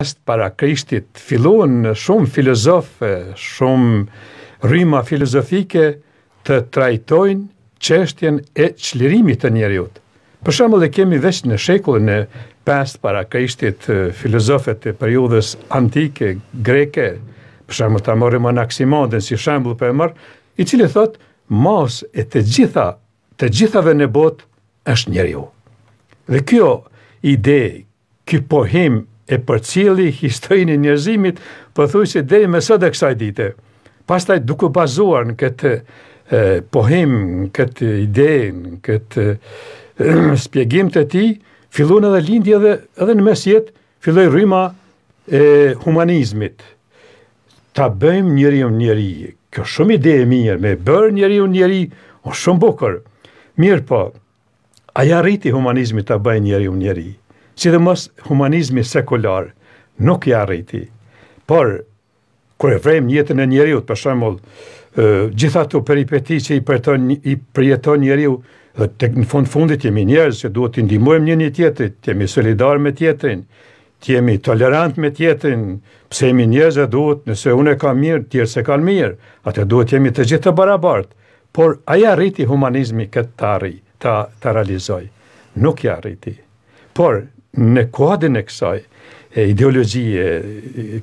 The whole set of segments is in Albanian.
Pestë para Krishtit filluan shumë filozofë, shumë rryma filozofike të trajtojnë çështjen e çlirimit të njeriut. Për shembull e kemi veç në shekullin e pestë para Krishtit filozofët e periudhës antike greke, për shembull ta marrim Anaksimandrin si shembull për emër, i cili thotë masë e të gjitha, të gjithave në botë është njeriu. Dhe kjo ide, Ky pohim e përcilli historinë e njerëzimit pothuajse deri më sot e kësaj dite. Pastaj duke u bazuar në këtë pohim, në këtë ide, në këtë spjegim të tij, fillon edhe lindi edhe edhe në mesjetë filloi rryma e humanizmit. Ta bëjmë njeriun njeri. Kjo shumë ide e mirë, me bërë njeriun njeri, është shumë bukur. Mirëpo, A ia arriti humanizmi ta bëjë njeriun njeri? Sidomos humanizmi sekular nuk ia arriti. Por, kur e vërejmë jetën e njeriut, për shembull, gjithë ato peripeti që i, përton, i përjeton njeriu, dhe të në fund fundit jemi njerëz që duhet t'i ndihmojmë njëri-tjetrit, të jemi solidarë me tjetrin, të jemi tolerantë me tjetrin, se jemi njerëz dhe duhet, nëse unë e kam mirë, tjerët s'e kanë mirë, atëherë duhet të jemi të gjithë të barabartë, Por a ia arriti humanizmi këtë ta arrijë, ta ta realizojë? Nuk ia arriti. Por në kuadrin e kësaj ideologjie,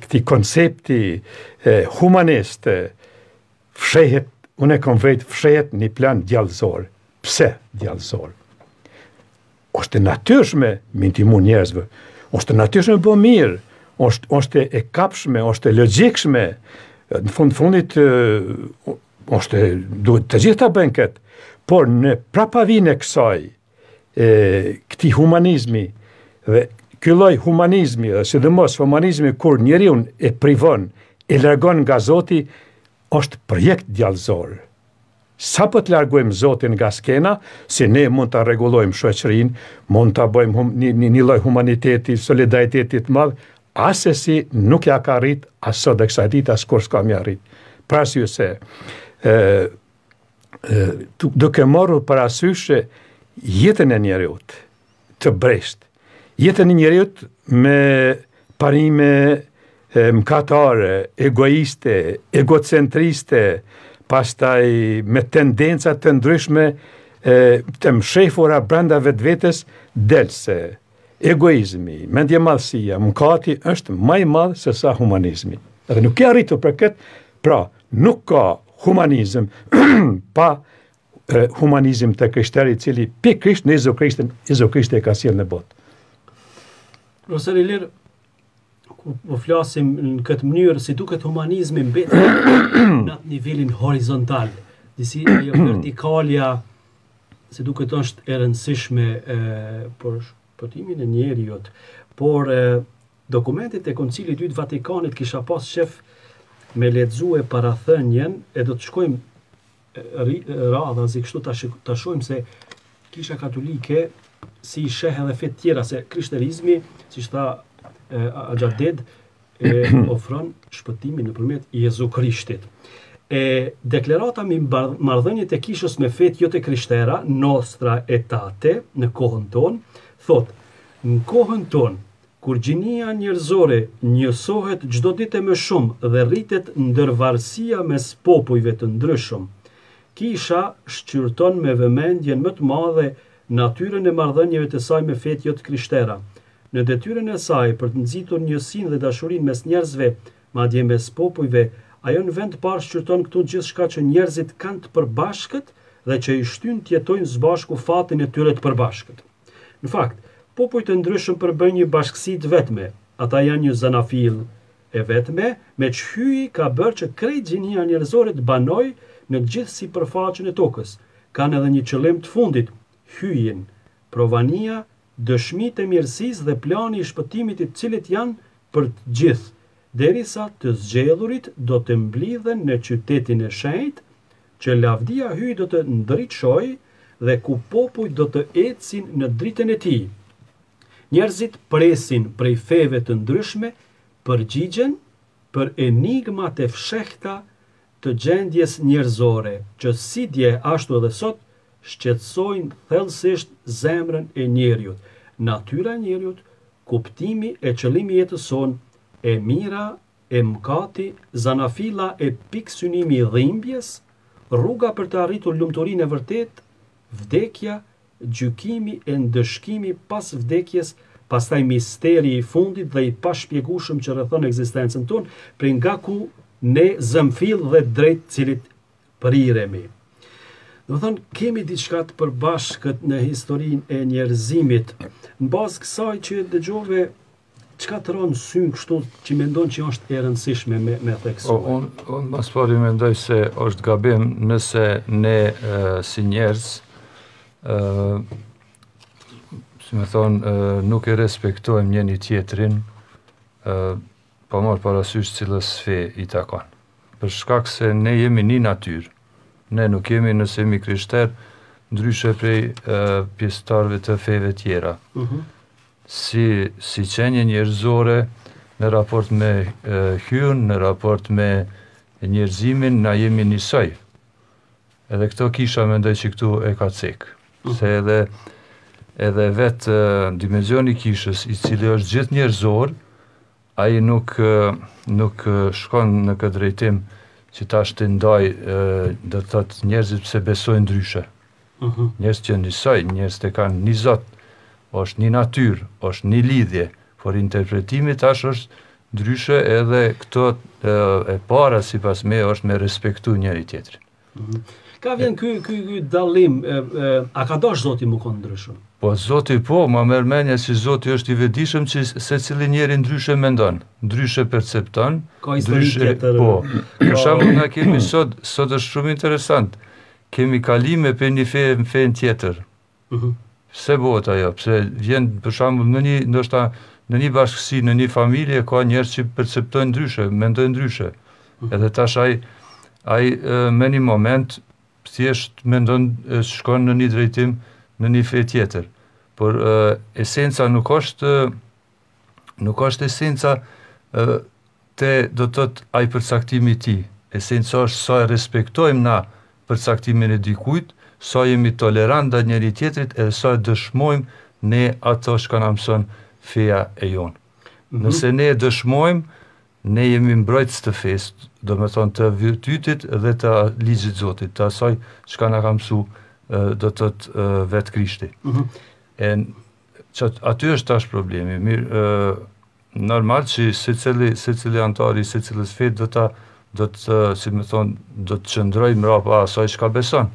këtij koncepti e, humanist, fshehet, unë e kam vërejt, fshehet një plan djallëzor. Pse djallëzor? Është e natyrshme me ndihmu njerëzve. Është e natyrshme me bë mirë. Është është e kapshme, është e logjikshme. Në fund fundit është duhet të gjithë ta bëjnë këtë. Por në prapavinë e kësaj e këtij humanizmi dhe ky lloj humanizmi, sidomos humanizmi kur njeriun e privon, e largon nga Zoti, Është projekt djallëzor. Sapo të largojmë Zotin nga skena, si ne mund ta rregullojmë shoqërinë, mund ta bëjmë një lloj humaniteti, solidariteti të madh, asesi nuk ia ka arrit as sot e kësaj dite as kurrë s'ka me ia arrit. Për arsye se duke marrë parasysh jetën e njeriut, të brishtë. Jetën e njeriut me parime mkatare, egoiste, egocentriste, pastaj me tendenca të ndryshme të mshefura brenda vetvetes, delëse, egoizmi, mendjemadhësia, mkati është ma i madh sesa humanizmi. Edhe nuk ia arriti për këtë, pra nuk ka humanizëm pa humanizim të krishterë i cili pikërisht në Jezu Krishtin, Jezu Krishti e ka sjellë në botë. Profesor Ilir, kur po flasim në këtë mënyrë, si duket humanizmi mbetet në atë nivelin horizontal, disi ajo vertikalja si duket është e rëndësishme e, për shpëtimin e njeriut, por e, dokumentet e koncilit dytë Vatikanit kisha pas qef me lexue parathënien e do të shkojmë Radhazi kështu ta shohim se Kisha Katolike si i sheh edhe fetë tjera se krishterizmi, siç tha Axha Ded, e ofron shpëtimin nëpërmjet Jezu Krishtit. E deklarata mbi marrëdhëniet e kishës me fetë jo të krishtera, Nostra Aetate, në kohën tonë, thotë, në kohën tonë, Kur gjinia njerëzore njësohet çdo ditë e më shumë dhe rritet ndërvarësia mes popujve të ndryshëm, Kisha shqyrton me vëmendjen më të madhe natyrën e marrëdhënieve të saj me fetë jo të krishtera. Në detyrën e saj për të nxitur njësinë dhe dashurinë mes njerëzve, madje mes popujve, ajo në vend të parë shqyrton këtu gjithçka që njerëzit kanë të përbashkët dhe që i shtyn të jetojnë së bashku fatin e tyre të përbashkët. Në fakt, popujt e ndryshëm përbëjnë një bashkësi të vetme, ata janë një zanafillë e vetme, meqë Hyji ka bërë që krejt gjinia njerëzore të banojë në të gjithë sipërfaqen e tokës, kanë edhe një qëllim të fundit, hyjin, provania, dëshmitë e mirësisë dhe plani i shpëtimit të të cilit janë për të gjithë, derisa të zgjedhurit do të mblidhen në qytetin e shenjtë, që lavdia hyj do të ndriçojë dhe ku popujt do të ecin në dritën e tij. Njerëzit presin prej feve të ndryshme përgjigjen për enigmat e fshehta të gjendjes njerëzore që si dje ashtu edhe sot shqetësojnë thellësisht zemrën e njeriut, natyra e njeriut, kuptimi e qëllimi i jetës sonë, e mira E mëkati, zanafilla e pikësynimi i dhimbjes, rruga për të arritur lumturinë e vërtetë, vdekja, gjykimi e ndëshkimi pas vdekjes, pastaj misteri i fundit dhe i pashpjegueshëm që rrethon ekzistencën tonë, prej nga ku ne zëmë fill dhe drejt të cilit priremi. Domethënë, kemi diçka të përbashkët në historinë e njerëzimit. Mbas kësaj që dëgjove, Çka të ka rënë n'sy kështu që mendon që është e rëndësishme me, me theksu? Po, unë un, ma së pari mendoj se është gabim nëse ne e, si njerëz, e, si me thënë, e, nuk e respektojmë njëni-tjetrin, e, pa marrë parasysh cilës fe i takon. Për shkak se ne jemi një natyrë, ne nuk jemi nëse jemi krishterë, ndryshe prej e, pjesëtarëve të feve tjera. Uh mhm. -huh si si qenie njerëzore në raport me Hyjin në raport me njerëzimin na jemi njësoj edhe këto kisha, mendoj që këtu e ka cek se edhe edhe vetë dimensioni i kishës i cili është gjithënjerëzor Ai nuk nuk shkon në këtë drejtim që tash të ndajë do të thotë njerëzit pse besojnë ndryshe. Njerëzit janë njësoj, njerëzit e kanë një Zot, është një natyrë, është një lidhje, por interpretimi tash është ndryshe edhe këto e para sipas meje është me respektu njëri tjetrin. Mhm. Ka vjen ky ky ky dallim, a ka dash Zoti me kon ndryshëm? Po Zoti po, ma merr mendja se Zoti është i vetëdijshëm që secili njeri ndryshe mendon, ndryshe percepton, ndryshe tjetër, po. Po. Për shembull na kemi sot, sot është shumë interesant. Kemi kalime prej një feje në fenë tjetër. Pse bëhet ajo? Pse vjen për shembull në një, ndoshta në një bashkësi, në një familje ka njerëz që perceptojnë ndryshe, mendojnë ndryshe. Edhe tash ai ai me një moment thjesht mendon, shkon në një drejtim, në një fe tjetër. Por esenca nuk është Nuk është esenca te do të thotë ai përcaktimi i tij. Esenca është sa e respektojmë na përcaktimin e dikujt, sa jemi tolerantë ndaj njëri tjetrit edhe sa i dëshmojmë ne ato çka na mëson feja e jonë. Nëse ne dëshmojmë, ne jemi mbrojtës të fesë, domethënë të virtytit dhe të ligjit të Zotit, të asaj çka na ka mësuar do të thotë vetë Krishti. E Ca aty është tash problemi, mirë ë normal që secili secili anëtar i secilës fe do ta do të si me thënë do të qëndrojë mbrapa asaj çka beson.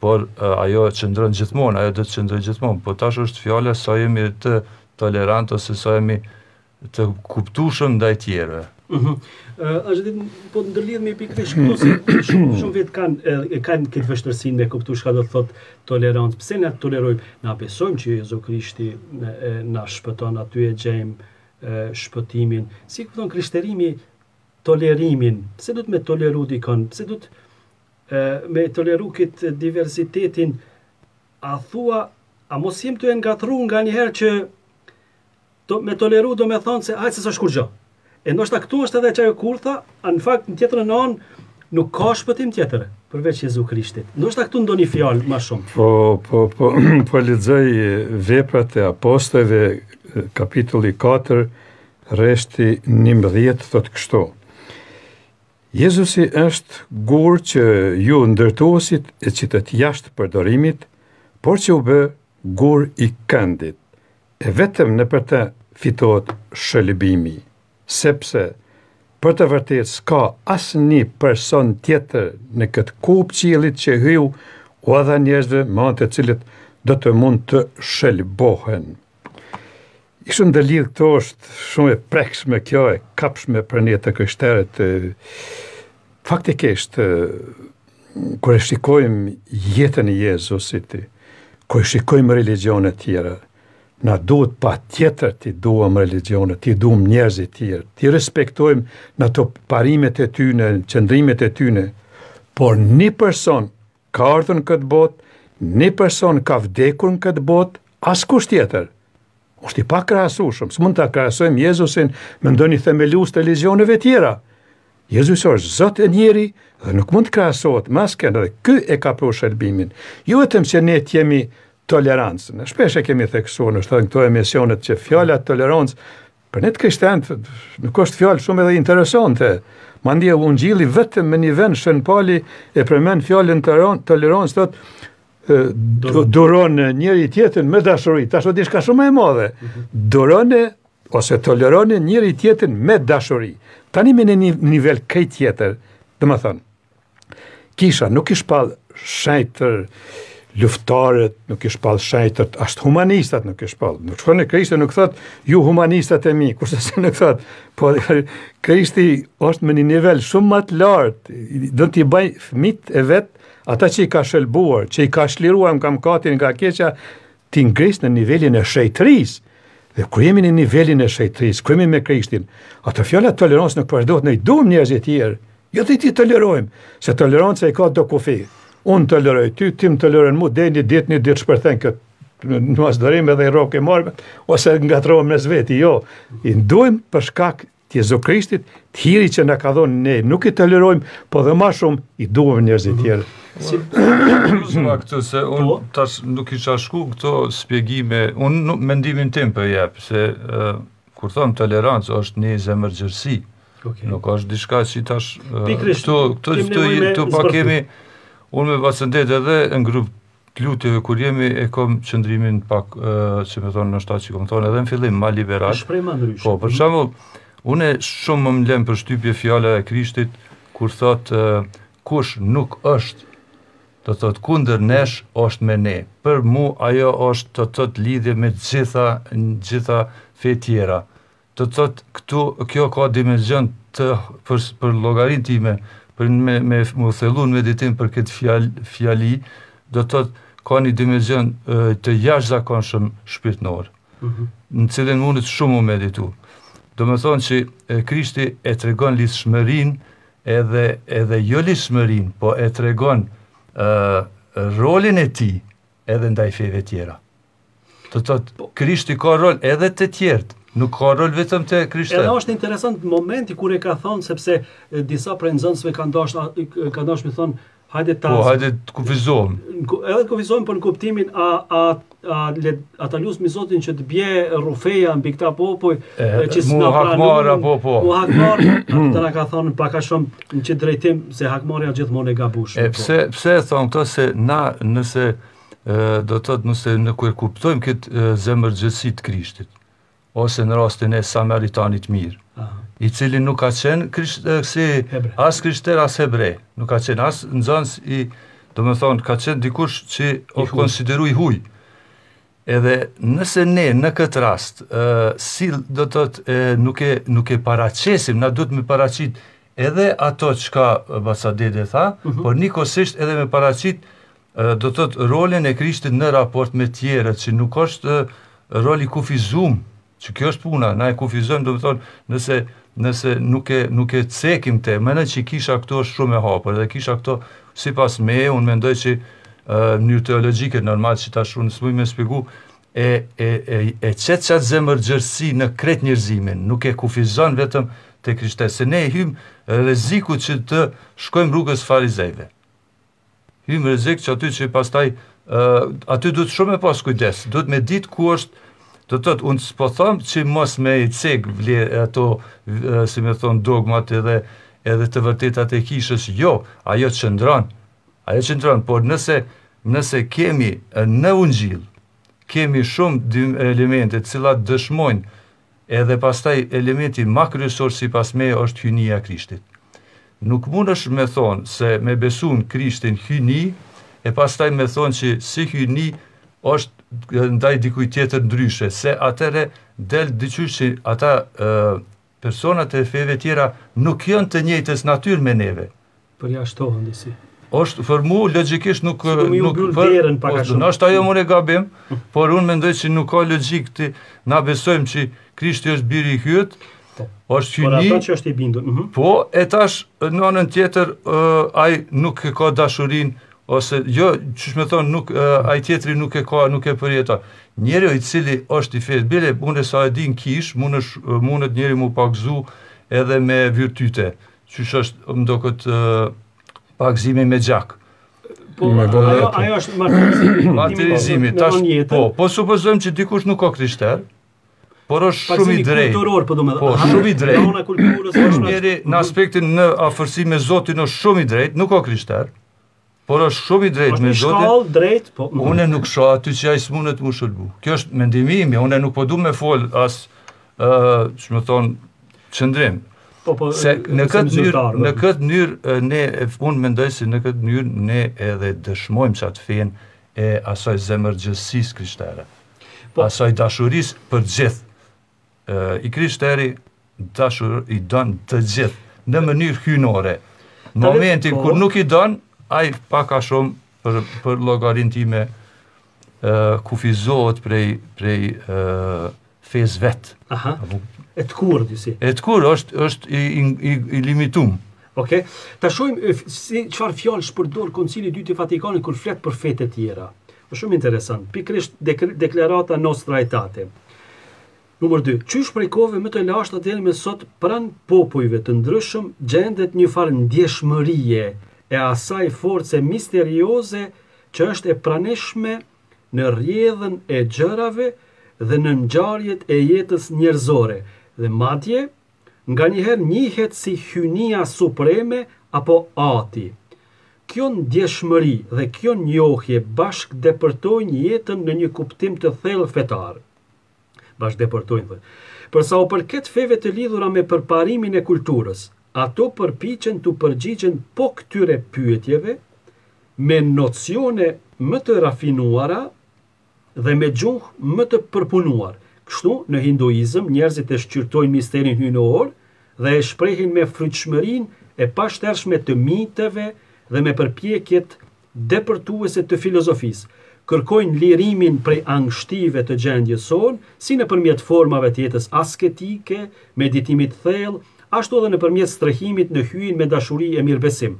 Por ajo qëndron gjithmonë, ajo do të qëndrojë gjithmonë, po tash është fjala sa jemi tolerantë ose sa jemi të kuptushëm ndaj tjerëve. Mhm. Është ditë po ndërlidhem pikërisht këtu se shumë shumë vetë kanë e kanë këtë vështirësinë me kuptuar çka do të thotë tolerancë. Pse ne tolerojmë? Na besojmë që Jezu Krishti na shpëton aty e gjejmë shpëtimin. Si kupton krishterimi tolerimin? Pse duhet me toleru dikon? Pse duhet me toleru këtë diversitetin? A thua a mos jemi të ngatërruar nganjëherë që To, me toleru domethënë se ai se s'është kur gjo. E ndoshta këtu është edhe ajo kurtha, a në fakt në tjetrën anë nuk ka shpëtim tjetër përveç Jezu Krishtit. Ndoshta këtu ndonjë fjalë më shumë. Po, po, po, po lexoj veprat e apostujve, kapitulli 4, rreshti 11, thotë kështu. Jezusi është gur që ju ndërtuesit e qitët jashtë përdorimit, por që u bë gur i këndit, e vetëm nëpër të fitohet shëlbimi, sepse për të vërtetë s'ka asnjë person tjetër në këtë kupë qiellit që Hyji ua dha njerëzve me anë të cilit do të mund të shëlbohen. Ishtë ndërlidhë këto është shumë e prekshme kjo e kapshme për ne të krishterët Faktikisht, kur e shikojmë jetën e Jezusit, kur e shikojmë religjionet tjera, na duhet patjetër t'i duam religjionet, t'i duam njerëzit tjerë, t'i respektojmë në ato parimet e tyne, në qëndrimet e tyne, por një person ka ardhë në këtë botë, një person ka vdekur në këtë botë, askush tjetër, Është i pakrahasueshëm, s'mund ta krahasojmë Jezusin me ndonjë themelues të religjioneve tjera. Jezusi është zot e njeri dhe nuk mund të krahasohet me askënd dhe ky e ka pru shëlbimin. Jo vetëm që ne të jemi tolerantë, ne shpesh e kemi theksuar edhe në këto emisionet që fjala tolerancë për ne të krishterët nuk është fjalë shumë edhe interesante. Madje ungjilli vetëm në një vend Shën Pali e përmend fjalën tolerancë thotë duroni njëri-tjetrin me dashuri, tash është diçka shumë e madhe, mhm. duroni ose toleroni njëri-tjetrin me dashuri, tani në një nivel krejt tjetër, domethënë, kisha nuk i shpall shenjtër luftarët, nuk i shpall shenjtër, as humanistat nuk i shpall, nuk shkon e Krishti nuk thotë, ju humanistat e mi, kurrsesi nuk thotë, po Krishti është në një nivel shumë ma të lartë, don t'i bajë fmitë e vet, Ata që i ka shëlbuar, që i ka çliruar nga mëkati nga e keqa, t'i ngrisë në nivelin e shenjtërisë, dhe kur jemi në nivelin e shenjtërisë, kur jemi me Krishtin, aty fjala tolerancë nuk përdoret ne i duam njerëzit tjerë, jo që t'i tolerojmë, se toleranca i ka do kufi, unë të toleroj ty, ti më toleron mu, dhe një ditë, një ditë shpërthen këtë, në mosdurim edhe i rrokim armët, ose ngatërrohemi mes veti, jo, i duam për shkak Jezu Krishtit, të hiri që na ka dhënë ne, nuk i tolerojmë, po edhe ma shumë i duam njerëzit, mhm, tjerë. Si zgjova këtë se unë po. tash nuk kisha shku këto shpjegime, unë mendimin tim po e jap se uh, kur thonë tolerancë është një zemërgjerësi. Okay. Nuk është diçka si tash uh, këtu këtu këtu këtu po kemi unë me pasë sendet edhe në grup T'lutjeve kur jemi e kom qëndrimin pak si me thonë ndoshta që kom thonë edhe në fillim ma liberal. Të shpreh ma ndryshe. Po, për shembull, unë shumë më m'len përshtypje fjala e Krishtit kur thot kush nuk është do të thot kundër nesh është me ne. Për mu ajo është do të thot lidhje me gjitha gjitha fetë tjera. Do të thotë kjo ka dimension të për për llogarinë time, për me me u thellu në meditim për këtë fjalë fjali, do të thotë ka një dimension të jashtëzakonshëm shpirtnor, në cilën mundet shumë mu meditu. Domethënë që Krishti e tregon lidhshmërinë edhe edhe jo lidhshmërinë, po e tregon ë rolin e tij edhe ndaj feve tjera. Do të thot, po. Krishti ka rol edhe te tjerët, nuk ka rol vetëm te krishterët. Edhe është interesant momenti kur e ka thonë, sepse disa prej nxënësve kan dasht, kan dasht me thonë, hajde ta... Po, hajde të kufizohem. Edhe të kufizohem për në kuptimin, a, a, a, le, a ta lusmi zotin që të bje rrufeja mbi këta popuj, e, që s'na pranun, mu hakmar, po, po. mu hakmar, të nga ka thonë, pa ka shumë, Në çat drejtim se hakmarrja gjithmonë e gabueshme. E pse pse e thon këto se na nëse do të thotë nëse ne kur e kuptojmë këtë zemërgjerësi të Krishtit ose në rastin e samaritanit të mirë, Aha. i cili nuk ka qenë krisht, si, as krishter, as hebre, nuk ka qenë as nxanës i, domethonë, ka qenë dikush që u konsideru i huj. Edhe nëse ne në këtë rast, si do të thotë, nuk e nuk e paraqesim, na duhet me paraqit edhe ato çka Baca Dedë tha, por njëkohësisht edhe me paraqit, do të thotë, rolin e Krishtit në raport me të tjerët, që nuk është rol i kufizum Që kjo është puna, na e kufizojmë, domethonë, nëse nëse nuk e nuk e cekim këtë, mendoj që kisha këtu është shumë e hapur dhe kisha këtu sipas meje, unë mendoj që ë në mënyrë teologjike normal që tash unë s'mund me shpjegu e e e e qet qat zemërgjerësi në krejt njerëzimin, nuk e kufizon vetëm te krishterët, se ne i hyjmë rrezikut që të shkojmë rrugës farizejve. Hyjmë në rrezik që aty që pastaj aty duhet shumë me pas kujdes, duhet me ditë ku është Do të thotë, unë s'po them që mos me i cek vle ato, si me thonë, dogmat edhe, edhe të vërtetat e kishës, jo, ajo qëndron, ajo qëndron, por nëse, nëse kemi në ungjill, kemi shumë elemente të cilat dëshmojnë Edhe pastaj elementi ma kryesor sipas meje është hyjnia e Krishtit. Nuk mundesh me thonë se me besu në Krishtin hyjni e pastaj me thonë që si hyjni është ndaj dikujt tjetër ndryshe se atëherë del diqysh që ata personat e feve tjera nuk janë të njëjtës natyrë me neve. Përjashtohen disi. Është për mu logjikisht nuk si nuk për derën pak a shumë. Është ajo mundet gabim, por unë mendoj se nuk ka logjikë të na besojmë që Krishti është biri i Hyjit. Po. Është hyjni. Por ato që është i bindur. Mm -hmm. Po, e tash në anën tjetër uh, ai nuk e ka dashurinë ose jo, qysh me thon nuk uh, ai tjetri nuk e ka, nuk e përjeton. Njeri i cili është i fesë, bile unë sa e di, kisha, mund është mundet njeri me u pagzu edhe me virtyte qysh është më duket pagëzimi me gjak. Po, me ajo, ajo është martirizimi. martirizimi, tash, po, po supozojmë që dikush nuk o i krishter, por është shumë i drejtë. Kulturor, po domethënë. Po, shumë i drejtë. Ona kulturës është njeri në aspektin në afërsi me Zotin është shumë i drejtë, nuk o i krishter. Por është shumë i drejtë me zotin. Është i drejt, po. Unë nuk shoh aty që ai s'munet me u shëlbu. Kjo është mendimi im, unë nuk po du me fol as ë, si me thon, qëndrim. Po po, se në këtë mënyrë, në këtë mënyrë ne unë mendoj se në këtë mënyrë ne edhe dëshmojmë qat fenë e asaj zemërgjerësisë krishtare. Po asaj dashurisë për gjithë. I krishteri dashur i don të gjithë në mënyrë hyjnore. Në momentin po. kur nuk i don, ai pak a shumë për për llogarinë time ë kufizohet prej prej ë fesë vet. Aha. E tkurr, disi. E tkurr, është, është i, i, i limitum. Ok, ta shojmë si çfarë fjalësh përdor Koncili i Dytë i Vatikanit kur flet për fetë e tjera. Shumë interesant. Pikërisht deklarata Nostra Aetate. Numër 2. Qysh prej kohëve më të lashta deri më sot pranë popujve të ndryshëm gjendet një farë ndjeshmërie e asaj force misterioze që është e pranishme në rrjedhën e gjërave dhe në ngjarjet e jetës njerëzore dhe madje nganjëherë njihet si hyjnia supreme apo ati. Kjo ndjeshmëri dhe kjo njohje bashkëdepërtojnë jetën në një kuptim të thellë fetar. Bashkëdepërtojnë, thotë. Për sa u përket feve të lidhura me përparimin e kulturës, ato përpiqen t'u përgjigjen po këtyre pyetjeve me nocione më të rafinuara, dhe me gjuhë më të përpunuar. Kështu, në hinduizëm, njerëzit e shqyrtojnë misterin hyjnor dhe e shprehin me frytshmërinë e pashtershme të miteve dhe me përpjekjet depërtuese të filozofisë, kërkojnë lirimin prej angështive të gjendjes sonë, si nëpërmjet formave të jetës asketike, meditimit të thellë, ashtu edhe nëpërmjet strehimit në Hyjin me dashuri e mirëbesim.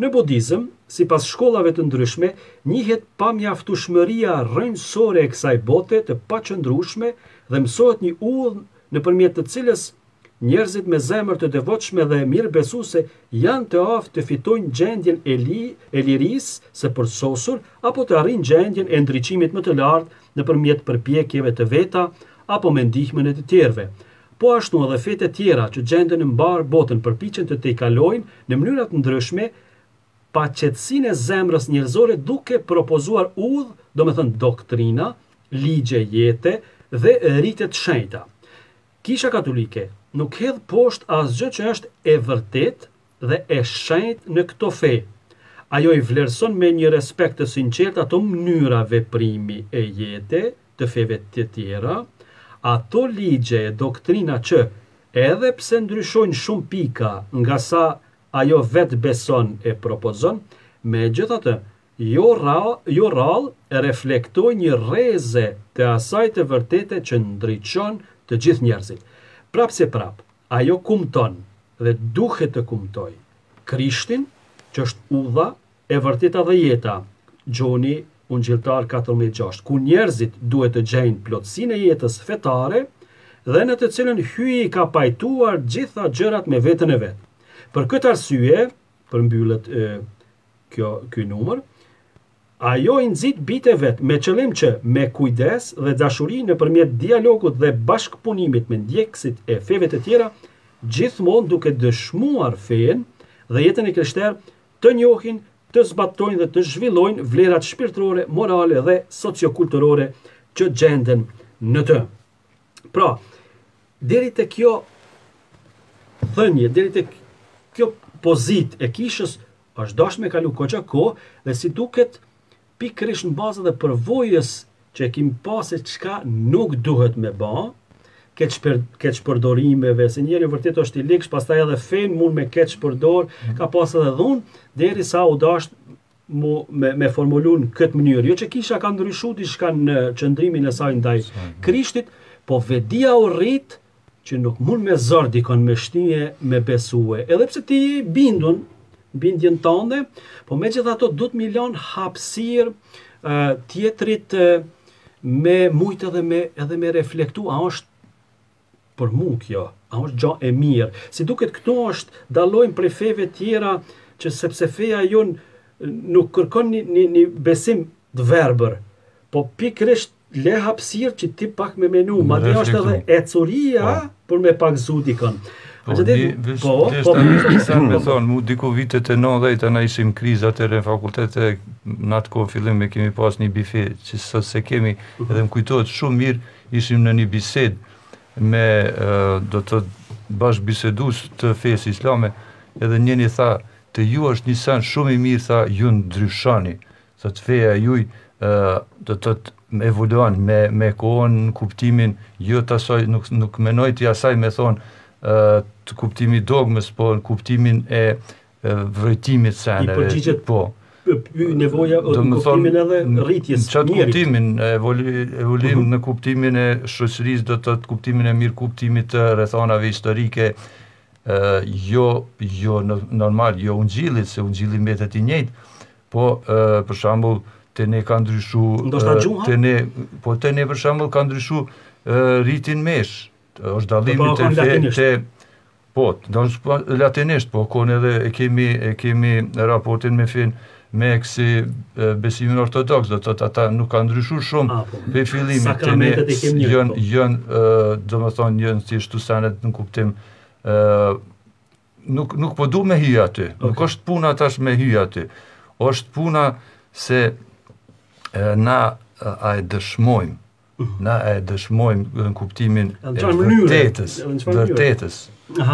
Në budizëm, sipas shkollave të ndryshme, njihet pamjaftueshmëria rrënjësore e kësaj bote të paqëndrueshme dhe mësohet një udhë nëpërmjet të cilës njerëzit me zemër të devotshme dhe mirëbesuese janë të aftë të fitojnë gjendjen e lirisë së përsosur apo të arrijnë gjendjen e ndriçimit më të lartë nëpërmjet përpjekjeve të veta apo me ndihmën e të tjerëve, Po ashtu edhe fetë e tjera që gjenden në mbarë botën përpiqen të tejkalojnë në mënyra të ndryshme paqetësinë e zemrës njerëzore duke propozuar udhë, domethënë doktrina, ligje jete dhe rite të shenjta. Kisha Katolike nuk hedh poshtë asgjë që është e vërtetë dhe e shenjtë në këto fe. Ajo i vlerëson me një respekt të sinqertë ato mënyra veprimi e jete të feve të tjera, ato ligje e doktrina që, edhe pse ndryshojnë shumë pika nga sa ajo vetë beson e propozon, megjithatë Jo rrallë, jo rrallë reflektojnë një rreze të asaj të vërtete që ndriçon të gjithë njerëzit. Prapëseprapë, ajo kumton dhe duhet të kumtojë Krishtin, që është udha, e vërteta dhe jeta, Gjoni Ungjilltar katërmbëdhjetë gjashtë, ku njerëzit duhet të gjejnë plotësinë e jetës fetare dhe në të cilën Hyji i ka pajtuar gjitha gjërat me veten e vet. Për këtë arsye, përmbyllet kjo ky numër. Ajo i nxit bijtë e vet me qëllim që me kujdes dhe dashuri nëpërmjet dialogut dhe bashkëpunimit me ndjekësit e feve të tjera, gjithmonë duke dëshmuar fenë dhe jetën e krishterë, të njohin, të zbatojnë dhe të zhvillojnë vlerat shpirtërore, morale dhe socio-kulturore që gjenden në të. Pra, deri te kjo thënie, deri te kjo pozitë e kishës, është dash me kalu koxha kohë, dhe si duket pikërisht në bazë edhe përvojës që e kim pasë se çka nuk duhet me ba, keq për keqpërdorimeve, se njeriu vërtet është i ligshtë, pastaj edhe fenë mund me keqpërdorë, ka pas edhe dhunë, derisa u dash me me formulu në këtë mënyrë, jo që kisha ka ndryshu diçka në qëndrimin e saj ndaj Krishtit, po vetëdija u rrit që nuk mund me zor dikënd me shtie me besue, edhe pse ti i bindun bindjen tënde, po megjithatë duhet m'i lënë hapësirë tjetrit me mujtë edhe me edhe me reflektu a është për mu kjo, a është gja e mirë, si duket këtu është dallojmë prej feve tjera që sepse feja jonë nuk kërkon një, një, një besim të verbër, po pikërisht le hapësirë që ti pak me menu, ma dhe është edhe ecuria po. për me pak zu dikën. Po, një, vesh, po, po, po, po, me thonë, mu diku vitet e 90, na ishim krizat atëherë n'fakultet e në atë kohë fillim e kemi pas një bife, që sot se kemi, edhe më kujtohet shumë mirë, Ishim në një bisedë me do të thotë bashkëbisedues të fesë islame, edhe njëni tha, te ju është një send shumë i mirë tha ju ndryshoni, thotë feja juj do të thotë evoluon me me kohën në kuptimin jo të asaj nuk nuk menojti asaj me thonë te kuptimi i dogmës, po në kuptimin e vërejtimit se i përgjigjet po nevoja do të thonë edhe rritjes n'qat kuptimin e evolim në kuptimin e shoqërisë do të thotë kuptimin e mirëkuptimit të rrethanave historike jo jo normal jo ungjilli se ungjilli mbetet i njëjtë po për shembull te ne ka ndryshu te ne po te ne për shembull ka ndryshu riti i meshës është dallimi te te Po, do të po latinisht, po kon edhe e kemi e kemi raportin me fen me ksi besimin ortodoks, do të thotë ata nuk kanë ndryshu shumë ah, po, prej fillimit sakramentet e kemi një. Jon jon po. domethonë janë thjesht tu sanet në kuptim ë nuk nuk po du me hy aty. Okay. Nuk është puna tash me hy aty. Është puna se e, na a e dëshmojmë Na e dëshmojmë në kuptimin e vërtetës, vërtetës.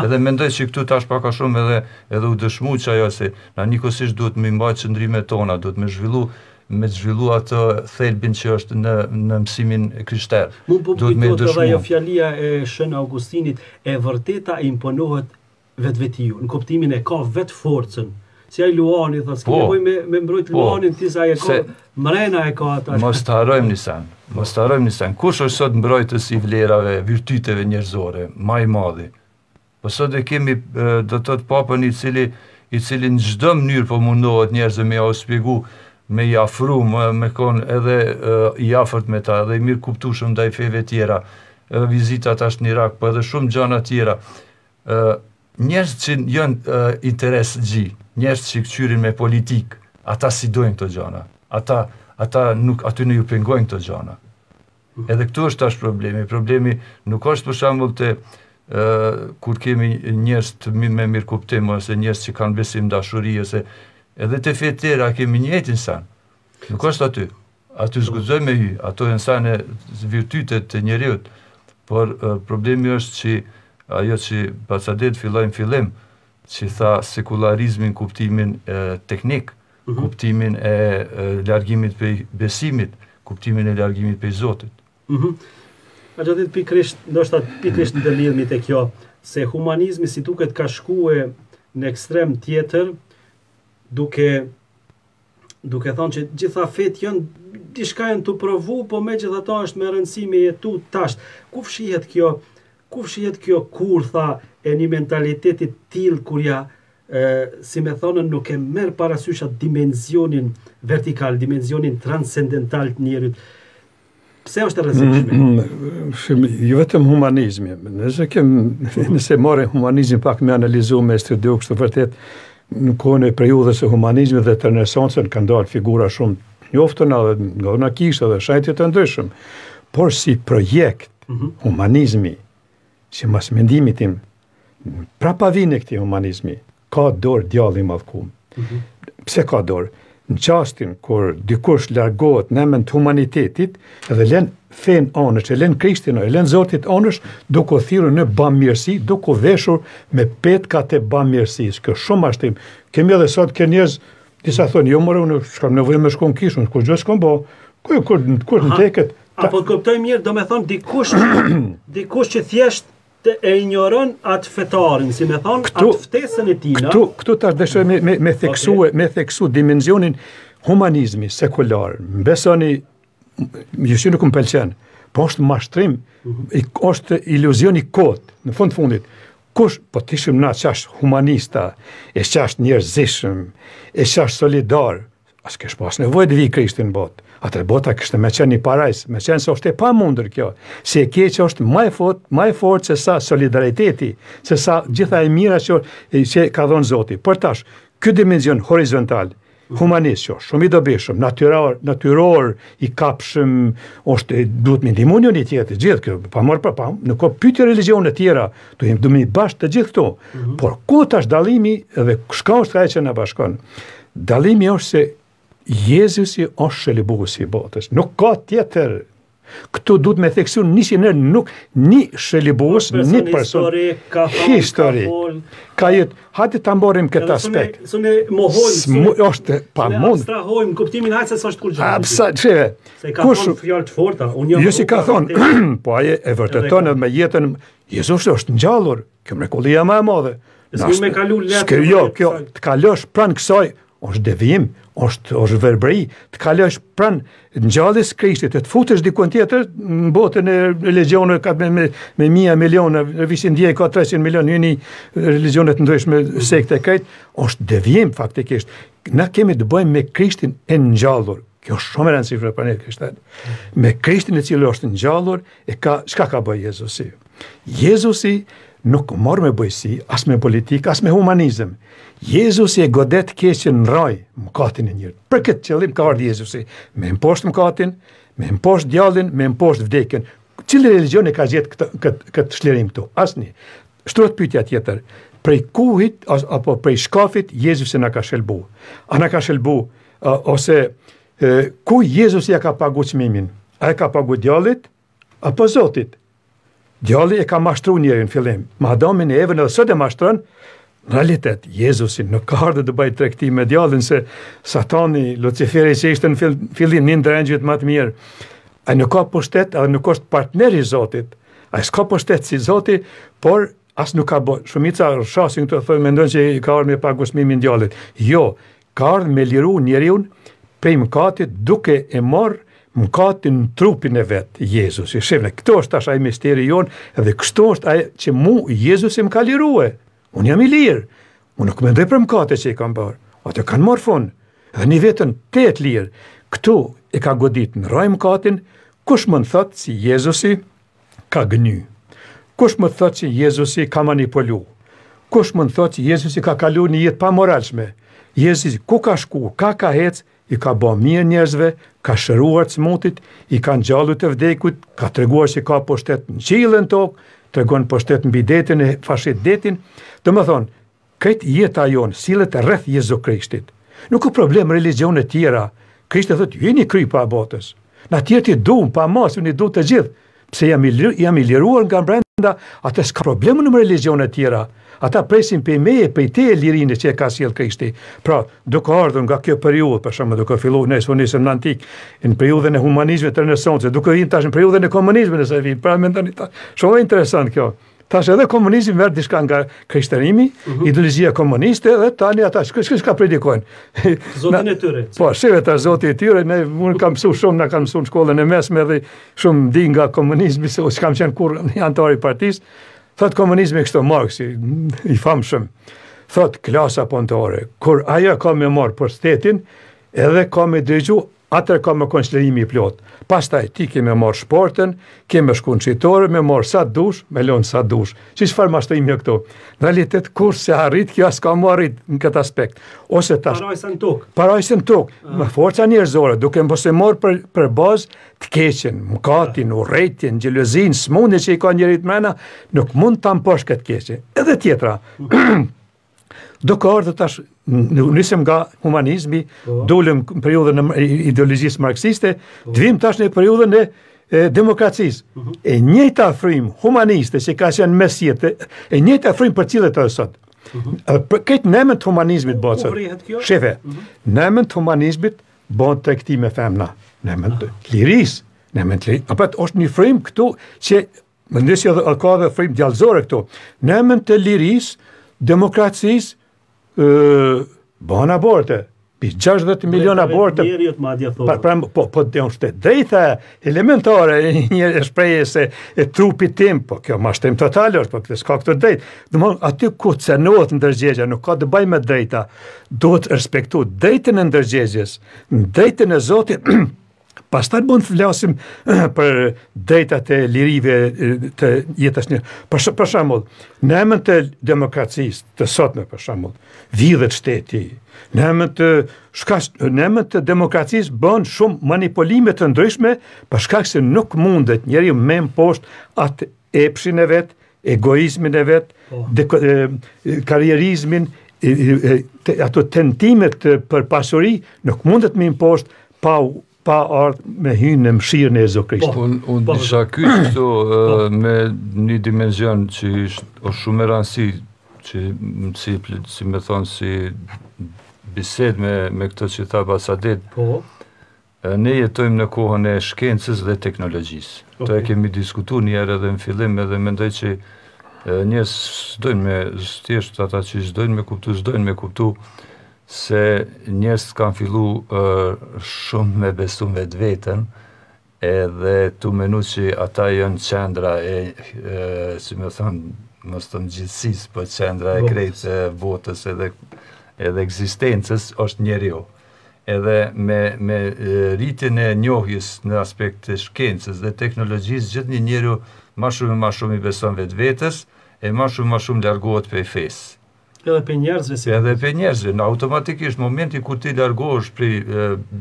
Edhe mendoj që këtu tash pak a shumë edhe edhe u dëshmu që ajo se na njëkohësisht duhet me i mbajt qëndrimet tona, duhet me zhvillu me zhvillu atë thelbin që është në në mësimin e krishterë. Mu po m'kujtohet edhe ajo fjalia e Shën Augustinit, e vërteta imponohet vetvetiu, në kuptimin e ka vet forcën, si ai luani thotë, s'ke po. nevojë me me mbrojt po. luanin ti se e ka mrena e ka atë. Mos ta harrojmë një sen, mos ta harrojmë një sen, kush është sot mbrojtës i vlerave, virtyteve njerëzore, më i madhi. Po sot e kemi do të thotë papën i cili i cili në çdo mënyrë po mundohet njerëzve me jau shpjegu me i afru, me, me kon edhe uh, i afërt me ta, edhe i mirëkuptushëm ndaj feve tjera, edhe vizitat ash në Irak, po edhe shumë gjana tjera. Njerz që jon interesxhi, njerz që kqyrin me politik, ata s'i dojn kto gjana. Ata ata nuk atyne ju pengojn kto gjana. Edhe ktu është tash problemi, problemi nuk është për shembull te kur kemi njerz të me mirkuptim ose njerz që kan besim dashuri ose edhe te fetë tjera kemi njëjtin sen. Nuk është aty. Aty s'guxojnë me hy, ato janë sene virtyte të njeriut, por problemi është që ajo që pasadite filloi në fillim, që thashë sekularizmi në kuptimin teknik, kuptimin e largimit prej besimit, kuptimin e largimit prej Zotit. A gjatë ditë pikërisht, ndoshta pikërisht ndërlidhemi te kjo, se humanizmi si duket ka shkue në ekstrem tjetër, duke duke thonë që gjitha fetë jon diçka janë të provu, po megjithatë është me rëndësi me jetu tash. Ku fshihet kjo, ku fshihet kjo kurtha e një mentaliteti të tillë kur ja, e, si me thonë, nuk e merr parasysh atë dimensionin vertikal, dimensionin transcendental të njeriut. Pse është e rrezikshme? Shumë, jo vetëm humanizmi, nëse kem, nëse marrim humanizmin pak me analizu me studiu kështu vërtet, në kohën e periudhës së humanizmit dhe të renesancës kanë dalë figura shumë të njoftuna edhe nga ana e kishës dhe shejtën të ndryshëm. Por si projekt, mhm. humanizmi, simas mendimit tim, prapavinë e këtij humanizmi, Ka dorë djalli i mallkum. Mm -hmm. Pse ka dorë? Në çastin kur dikush largohet në emër të humanitetit dhe lën fen anësh, e lën Krishtin, e lën Zotin anësh, duke u thirrur në bamirësi, duke u veshur me petkat e bamirësisë. Kjo shumë mashtrim. Kemi edhe sot kë njerëz disa thonë, "Jo, more unë s'kam nevojë me shku n'kishë, kurgjë s'kam bë." Kur kur kur më teket. A po kuptoj mirë, domethënë dikush dikush që thjesht e injoron atë fetarin, si me thonë, këtu, atë ftesën e tina. Këtu, këtu tash dëshiroj me, me, me, theksu, okay. me theksu dimensionin humanizmi sekular. Më besoni, jo se nuk më pelqen, po është mashtrim, i, është iluzion i kotë, në fund të fundit. Kush, po të ishim na qaq humanista, e qaq njerëzishëm, e qaq solidarë, As s'kish pas nevojë të vijë Krishti në botë. Atëherë bota kish me qenë një parajsë, meqenëse është e pamundur kjo, se e keqja është ma e fort, ma e fort se sa solidariteti, se sa gjitha e mira që, që ka dhonë Zoti. Por tash, ky dimension horizontal, humanist që është, shumë i dobishëm, natyror, natyror i kapshëm, është, duhet me ndimun njëri-tjetrin, gjithë kjo, pa marrë para, pa, nuk ka pyti religione tjera, duhet të jemi bashkë të gjithë këto, mm -hmm. por ku tash dallimi dhe çka është kah që na bashkon. Dallimi është se Jezusi është shëlbuesi i botës. Nuk ka tjetër. Këtu duhet me theksu njëqind herë nuk një shëlbues, një person historik, ka jetë, hajt ta mbarojmë këtë aspekt. S'mun e mohojmë, s'mun, është e pamundur. S'mun e mohojmë, kuptimin hajt se s'është kurgjë. A pse, që e, se ka thonë fjalë të forta, unë jam... Jo se ka thonë, po ai e vërteton me jetën, Jezusi është ngjallur, Kjo mrekullia ma e madhe. S'ke me kalu letë. S'ke jo, kjo, të kalosh pranë kësaj, është devijim, është, është verbri, të kalosh pranë ngjalljes Krishtit, të të futesh dikund tjetër, në botën e religjioneve, ka me, me, me mija miliona, në Indi ka 300 milion, hyjni, religjione të ndryshme, sekte e krejt, është devijim faktikisht. Na kemi të bëjmë me Krishtin e ngjallur, kjo është shumë e rëndësishme për ne krishterët. Me Krishtin i cili është ngjallur, e ka, çka ka bërë Jezusi? Jezusi nuk merr me bojësi, as me politikë, as me humanizëm. Jezusi e godet keqen në rrajë, mëkatin e njeriut. Për këtë qëllim ka ardhë Jezusi, me mposht mëkatin, me mposht djallin, me mposht vdekjen. Cili religjion e ka gjet këtë, këtë, këtë shëlbim këtu? Asni. Shtrohet pytja tjetër, prej kujt, as, apo prej shkafit, Jezusi na ka shëlbu. A na ka shëlbu, a, ose e, ku Jezusi ja ka pagu çmimin? A ja ka pagu djallit, apo Zotit? Djalli e ka mashtru njerin në fillim, me Adamin e Evën edhe sot e mashtron, në realitet, Jezusi nuk ka ardhë të bëjë tregti me djallin, se satani, Luciferi që ishte në fillim një ndër engjëjt ma të mirë, ai nuk ka pushtet, ai nuk është partner i Zotit, ai s'ka pushtet si Zoti, por as nuk ka bërë. Shumica rrëshqasin këtu, mendojnë që ai ka ardhë me pagu çmimin djallit. Jo, ka ardhë me liru njeriun prej mëkatit duke e marrë mëkatin në trupin e vet, Jezusi. Shifni, këto është tash ai misteri jonë dhe kështu është ai që mu Jezusi më ka lirue. Unë jam i lirë. Unë nuk mendoj për mëkate që i kam bërë. Ato kanë marrë fund. Dhe e ndij veten tejet të lirë. Këtu e ka godit në rrajë mëkatin, kush mund thotë se Jezusi, ka gënjy. Kush mund të thotë që Jezusi ka manipulu? Kush mund të thotë që Jezusi ka kalu një jetë pa moralshme? Jezusi ku ka shku, kah ka hec, i ka bo mirë njerëzve, ka shëruar të smutët, i ka ngjallu të vdekurit, ka treguar që ka pushtet në qiell e n'tokë, tregon pushtet mbi detin e fashit detin, domethënë, Krejt jeta jonë sillet rreth Jezu Krishtit. Nuk ka problem religjionet tjera. Krishti thotë ju jeni kripa e botës. Na tjerët i duam pa masë, unë i dua të gjithë. Pse jam i jam i liruar nga brenda, aty s'ka problem me religjionet tjera. Ata presin prej meje, prej teje lirinë që e ka sjellë Krishti. Pra, duke ardhur nga kjo periudhë, për shembull, duke filluar ne s'po nisëm në antikë, në periudhën e humanizmit të renesancës, duke vijë tash në periudhën e komunizmit nëse vjen. Pra mendoni tash. Shumë interesant kjo. Tash edhe komunizmi merr diçka nga krishterimi, mm -hmm. ideologjia komuniste dhe tani ata çka çka çka predikojnë. Zotin e tyre. Po, si vetë zoti i tyre, ne unë kam mësuar shumë, na kanë mësuar në shkollën e mesme dhe shumë di nga komunizmi se s'kam qenë kurrë anëtar i partisë. Thot komunizmi kështu Marksi, i famshëm. Thot klasa punëtore, kur ajo ka me marrë pushtetin, edhe ka me dëgju Atëherë ka me kon çlirimi i plotë. Pastaj ti ke me marrë shportën, ke me shku në shitore, me marrë sa dush, me lon sa dush. Si çfarë mashtrimi janë këto? Në realitet kurrë s'u arrit kjo as ka mu arrit në këtë aspekt. Ose tash parajsë n'tokë. Parajsë n'tokë. Ah. Me forca njerëzore, duke mos e marrë për për bazë të keqen, mkatin, ah. urrejtjen, xhelozinë, smundjen që i ka njeri mrena, nuk mund ta mposhtë këtë t'keqe. Edhe tjetra. Do ka ardhë tash, nisëm nga humanizmi, po. dolëm në periudhën e ideologjisë marksiste, po. dhe vim tash në periudhën e demokracisë. Mhm. E njëjta frymë humaniste që ka qenë n'mesjetë, e njëjta frymë përcillet edhe sot. Mhm. Për këtë në emën të humanizmit bëhet. Sheh, mhm. në emën të humanizmit bëhet tregti me femna, në emën të lirisë, në emën të lirisë. Apo është një frymë këtu që Mendoj që edhe ka dhe frymë djallëzore këtu. Në emën të lirisë, demokracisë, e, bahen aborte. Mbi 60 milion aborte. Pra, pra, po, po, dhe thonë është e drejta elementare e shprehjes e trupit tim, po kjo mashtrim total është, po kjo s'ka këtë drejtë. Domethënë, aty ku të cenohet ndërgjegjja, nuk ka të bajë me drejta, duhet respektu drejtën e ndërgjegjes, drejtën e Zotit, Pastaj mund të flasim për drejtat e lirive të jetës, jo. Për, për shambull, në emën të demokracisë të sotme, për shambull, vidhet shteti, në emën të, shka, në emën të demokracisë bëhen shumë manipulime të ndryshme, për shkak se nuk mundet njeri me mposht atë epshin e vet, egoizmin e vet, po. karrierizmin, ato tentimet për pasuri, nuk mundet me mposht pa u, pa ardhë me hyn në mëshirën e Jezu Krishtit. Po, un un po, desha këtu po. me një dimension që është shumë me rëndësi që si si me thon si bisedë me me këtë që tha Basadet. Po. Ne jetojmë në kohën e shkencës dhe teknologjisë. Okay. Dhe e kemi diskutu një herë edhe në fillim edhe mendoj që njerëz s'dojnë me, thjesht ata që s'dojnë me kuptu, s'dojnë me kuptu Se njerzt kan fillu shum me besu në vetveten edhe tu menu që ata jan qendra e si me than mos them gjithsis po qendra e krejt e botës edhe ekzistencës osht njeriu edhe me rritjen e njohjes në aspekt të shkencës dhe teknologjis gjithnjë njeriu ma shum e ma shum i beson vetvetes e ma shum e ma shum largohet prej fesë Edhe prej njerëzve si. Edhe prej njerëzve, automatikisht momenti kur ti largohesh prej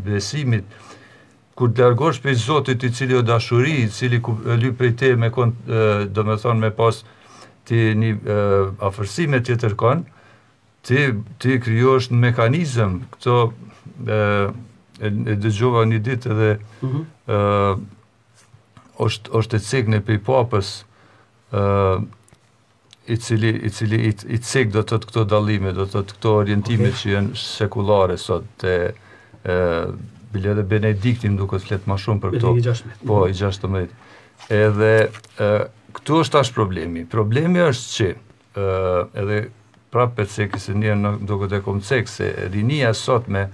besimit, kur ti largohesh prej Zotit i cili o dashuri, i cili lyp prej teje me kon, do me thonë me pas ti një afërsi me tjetër kon, ti, ti krijohesh në mekanizëm, këto e, e dëgjova një ditë edhe mm -hmm. e, është, është e cekne prej papës, e, i cili i cili i i cek do të thotë këto dallime, do të thotë këto orientime okay. që janë sekulare sot te ë bile edhe Benedikti më duket flet ma shumë për këto. Po, i 16. Edhe ë këtu është tash problemi. Problemi është që ë edhe Prap e ceki se njerë m'duket e kom cek se rinia e sotme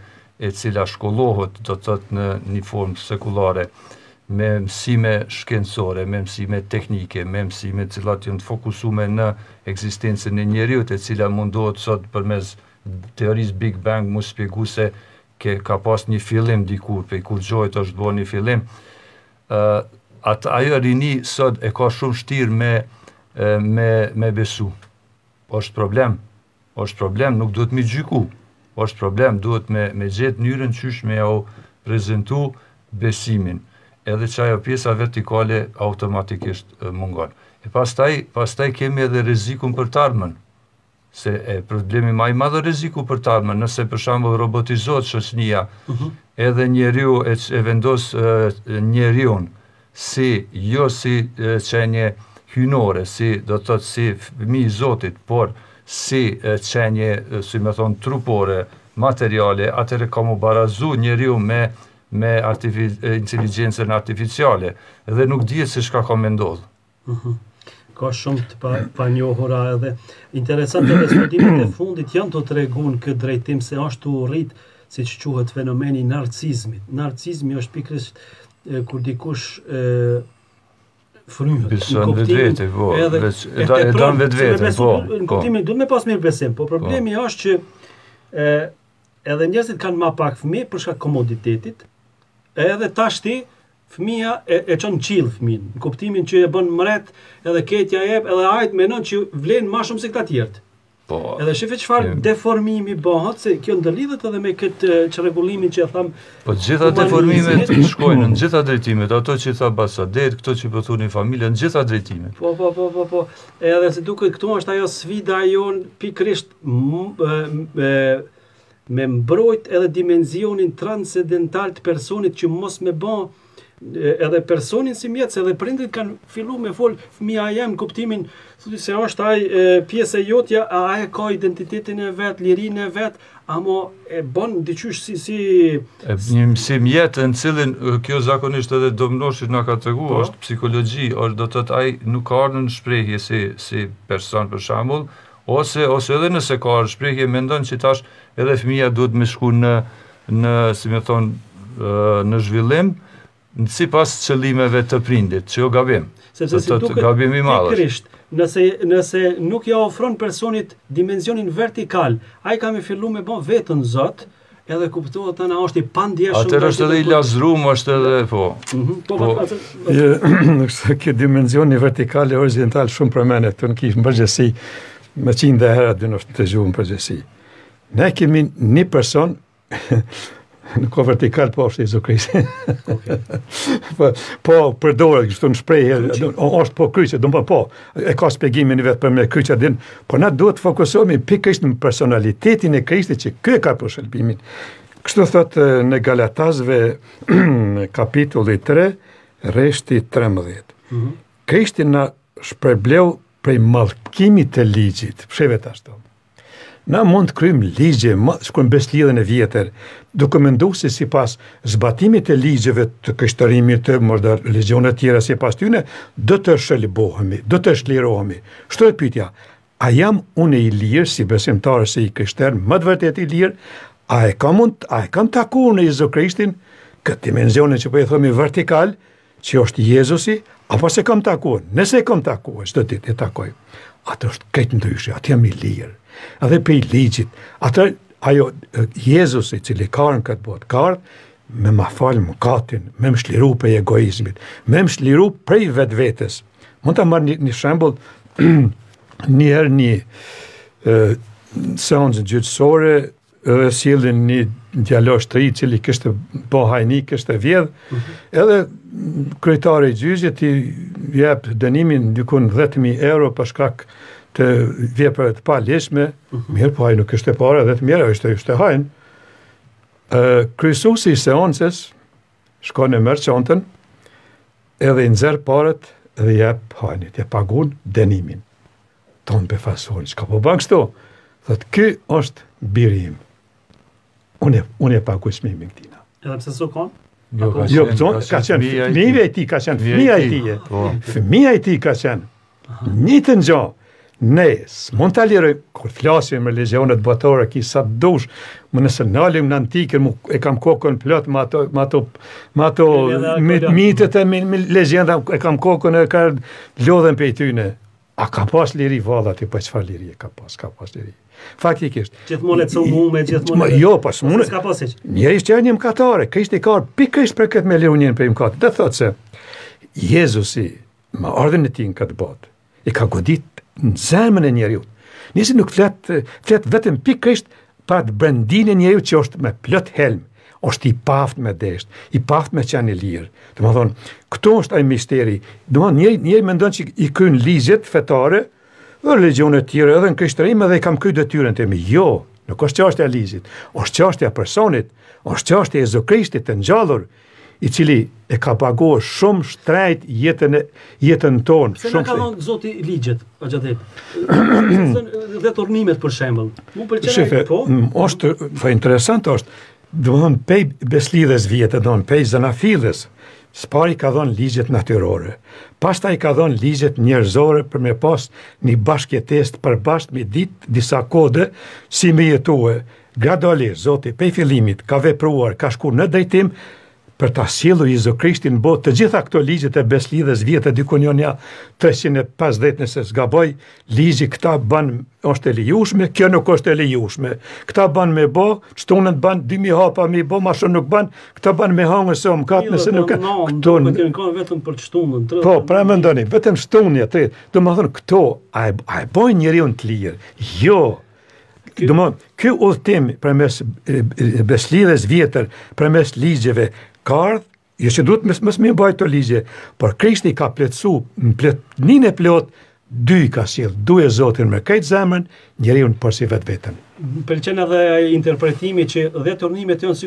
e cila shkollohet do të thot në një formë sekulare me mësime shkencore me mësime teknike me mësime të cilat jan të fokusume në ekzistencën e njeriut e cila mundohet sot përmes teorisë big bang mu spjegu se ke ka pas një fillim dikur prej kur gjoja osht bo një fillim ajo rini sot e ka shum shtir me me besu. Osht problem Osht problem nuk duhet me gjyku. Osht problem duhet me me gjet mnyrën qysh me jau prezentu besimin edhe që ajo pjesa vertikale automatikisht mungon e pastaj pastaj kemi edhe rrezikun për t'ardhmen se e problemi ma i madh o rreziku për t'ardhmen nëse për shembull robotizohet shoqnia edhe njeriu e vendos njeriun Si, jo si qenie hyjnore, si, do të thotë si fëmijë i Zotit, por si qenie, si me thonë, trupore, materiale, atëherë ka mu barazu njeriu me me artifi inteligjencën artificiale, dhe nuk dihet se çka ka me ndodhë. Mhm. Ka shumë të pa, panjohura edhe. Interesant edhe studimet e fundit janë tu tregu në këtë drejtim se është tu u rrit, siç quhet fenomeni i narcizmit. Narcizmi është pikrisht e, kur dikush e, fryhet. Beson vetveten, po. Edhe, veç, e, e, e, e don vetveten, po. Në po. kuptimin, po. duhet me pas mirëbesim, po, po. problemi po. është që e, edhe njerëzit kanë ma pak fëmi për shkak komoditetit, edhe tashti, Fëmija e e çon n'qill fëmin, në kuptimin që e bën mret, edhe ketë ja jep, edhe ai t'menon që vlen ma shumë se këta tjerët. Po. Edhe shife çfarë deformimi bëhet se kjo ndërlidhet edhe me këtë çrregullimin që e thamë. Po gjitha deformimet shkojnë në gjitha drejtimet, ato që tha Basadet, këto që po thoni familja në gjitha drejtimet. Po po po po po. Edhe se duke këtu është ajo sfida jon pikërisht me mbrojt edhe dimenzionin transcendental të personit që mos me bë edhe personin si mjet, se edhe prindrit kanë fillu me fol fëmija jem, kuptimin, thotë se është ai pjesë e jotja, a ai ka identitetin e vet, lirinë e vet, amo e bon diqysh si si një si mjet në cilin kjo zakonisht edhe Dom Noshi na ka treguar, po. është psikologji, është do të thotë ai nuk ka ardhur në shprehje si si person për shembull, Ose, ose edhe nëse ka ardhur shprehje, mendon që tash edhe fëmija duhet me shku në, në, si me thonë, në zhvillim, sipas qëllimeve të prindit, që jo gabim. Sepse si duket, gabim i madh. Pikërisht, nëse nëse nuk ja ofron personit dimensionin vertikal, ai ka me fillu me bë veten zot, Edhe kuptohet tani është i pandjeshëm. Atëherë është edhe i lazrum, është edhe po. Mhm. Po, po, po. Në këtë që dimensioni vertikal e horizontal shumë përmendet këtu në kishë, përgjegjësi me qinda herë aty ndëgju përgjegjësi. Ne kemi një person nuk o vertikal po është Jezu Krishti. po, po përdoret kështu në shprehje, është po kryqi, dhe po, e ka shpjegimin e vet përmes kryqit, e din, po na duhet të fokusohemi pikërisht në personalitetin e Krishtit që ky e ka pru shëlbimin. Kështu thotë në Galatasve kapitulli 3, rreshti 13. Mm -hmm. Krishti na shpërbleu prej mallkimit të ligjit. Pse vetë ashtu? Na mund të krijojmë ligje me shku në besëlidhjen e vjetër, duke menduar se sipas zbatimit të ligjeve të krishterimit e me do religjione tjera sipas tyne, do të shëlbohemi, do të shlirohemi. Shtrohet pytja, a jam unë i lirë si besimtar si i krishter me të vërtetë i lirë, a e kam, a e kam taku unë Jezu Krishtin, këtë dimensionin që po i themi vertikal, Që është Jezusi, apo s'e kam takuar, nëse e kam takuar, çdo ditë e takoj, atëherë është krejt ndryshe, atëherë jam i lirë, edhe prej ligjit, atëherë ai o Jezusi i cili ka ardh n'këtë botë, ka ardh me ma falë mëkatin, me më shliru prej egoizmit, me më shliru prej vetvetes. Mund të marr një, një shembull, njëherë një, një seancë gjyqësore, Edhe sjellin një djalosh të ri i cili kishte bo hajni, kishte vjedh, mm -hmm. edhe kryetari i gjyqit i jep dënimin dikun 10.000 euro për shkak të veprave të paligjshme, mm -hmm. mirëpo hajni nuk kishte pare, 10.000 euro, ishte hajn. Kryesuesi i seancës, Shkon e merr çantën, edhe i nxjerr paret dhe i jep hajnit, e pagun dënimin. Tanë befasohen, çka po bon kështu? Thotë, ky është biri im. Unë, unë e pagu çmimin këtina. Edhe pse s'u konë? Jo, jo, jo ka qenë fëmija i tij, ka qenë fëmija i tij. Fëmija i tij ka qenë. Një të ngjo, ne s'mund ta lirojmë kur flasim religjionet botërore ki sa të dush, më nëse nalemi në antikë, mu e kam kokën plot me ato me ato me ato mitet e me, me legjenda e kam kokën e kam lodhun pej tyne. A ka pas liri vallahi po çfarë liri e ka pas, ka pas liri. Faktikisht. Gjithmonë e cëmë mu me gjithmonë. Ma, jo, pas po mune. S'ka pas hiç. Njerëzit janë mkatarë, Krishti ka ardh pikërisht për këtë me liru njerin prej mkatit. Do të thotë se, Jezusi, me ardhjen e tij në këtë botë, i ka godit në zemrën e njeriut. Nisi nuk flet, flet vetëm pikërisht për atë brendinë e njeriut që është me plot helm, është i paaftë me dashtë, i paaftë me qenë i lirë. Domethonë, këtu është ai misteri. Domethonë, njeri, njeri mendon që i kryen ligjet fetare, religjione tjera, edhe në krishterim edhe i kam kry detyrën time. Jo, nuk është çashtja e ligjit, është çashtja e personit, është çashtja e Jezu Krishtit të ngjallur, i cili e ka paguar shumë shtrejt jetën jetën tonë. Pse na ka dhënë Zoti ligjet, Axhadet? Dhjetë urdhnimet për shembull. Mu pëlqen po. Është po interesant është. Domethonë pej Besëlidhjes së Vjetër, domethonë pej Zanafillës. S'pari ka dhënë ligjet natyrore. Pastaj ka dhënë ligjet njerëzore për me pas një bashkëjetesë të përbashkët me ditë disa kode si me jetue Gradualisht Zoti prej fillimit ka vepruar ka shku në drejtim për ta sjellur Jezu Krishtin në botë të gjitha këto ligjet e beslidhjes vjete diku një nja treqind e pesëdhjetë nëse s'gaboj ligje këta bën është e lejushme kjo nuk është e lejushme këta bën me bë të shtunën bën 2000 hapa me bë më shumë nuk bën këta bën me hangë se u mkat nëse nuk e këto nuk kanë kanë vetëm për të shtunën po pra mendoni vetëm shtunja të domethënë këto a e a e bën njeriun të lirë jo Domethonë, ky udhëtim përmes Besëlidhjes së Vjetër, përmes ligjeve, ka ardhë, jo që duhet mos me i mbajtë këto ligje, por Krishti ka plotësu, në plotninë e plotë, dy i ka sjell, duje Zotin me krejt zemrën, njeriun porsi vetveten. Pëlqen edhe interpretimi që dhjetë urdhnimet janë si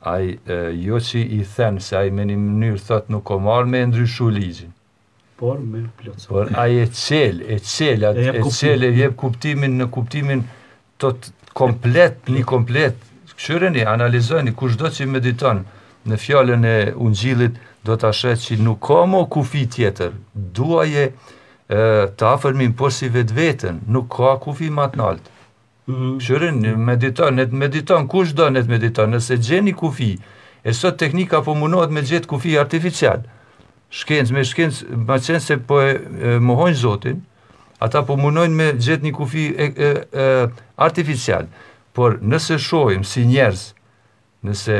Ai jo që i then se ai me një mënyrë thotë nuk kam ardhë me e ndryshu ligjin. Por me plotësu. Por ai e çel, e çel, e çel, e jep kuptimin në kuptimin të komplet, një komplet. Kqyreni, analizoni, kushdo që mediton në fjalën e Ungjillit, do ta sheh që nuk ka mo kufi tjetër. Duaje të afërmin porsi vetveten, nuk ka kufi ma t'naltë. Kqyren, mediton, ne të mediton, kushdo ne të mediton, nëse gjen një kufi, e sot teknika po munohet me gjet kufi artificial, shkencë me shkencë, meqenëse po e mohojnë Zotin, ata po munojnë me gjet një kufi artificial, por nëse shohim si njerëz, Nëse